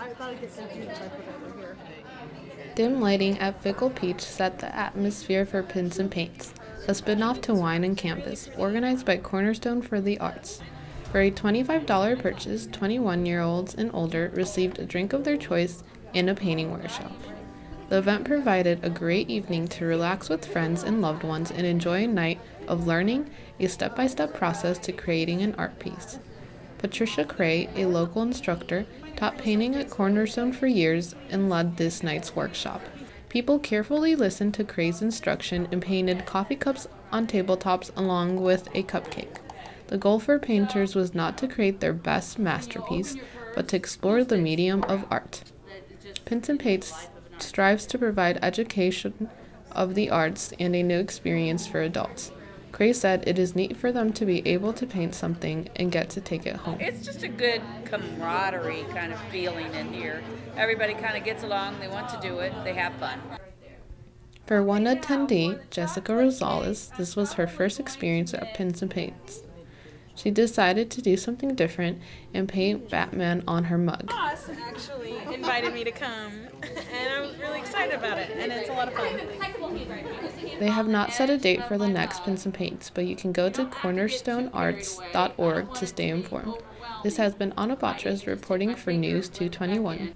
I thought I'd get. Dim lighting at Fickle Peach set the atmosphere for Pints and Paints, a spin-off to Wine and Canvas, organized by Cornerstone for the Arts. For a $25 purchase, 21-year-olds and older received a drink of their choice and a painting workshop. The event provided a great evening to relax with friends and loved ones and enjoy a night of learning a step by step process to creating an art piece. Patricia Cray, a local instructor, taught painting at Cornerstone for years and led this night's workshop. People carefully listened to Cray's instruction and painted coffee cups on tabletops along with a cupcake. The goal for painters was not to create their best masterpiece, but to explore the medium of art. Pints and Paints strives to provide education of the arts and a new experience for adults. Cray said it is neat for them to be able to paint something and get to take it home. It's just a good camaraderie kind of feeling in here. Everybody kind of gets along, they want to do it, they have fun. For one attendee, Jessica Rosales, this was her first experience at Pints and Paints. She decided to do something different and paint Batman on her mug. boss actually invited me to come, and I'm really excited about it, and it's a lot of fun. They have not set a date for the next Pints and Paints, but you can go to cornerstonearts.org to stay informed. This has been Ana Batres reporting for News 221.